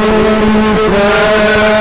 Amen.